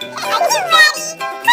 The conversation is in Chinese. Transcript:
Are you ready?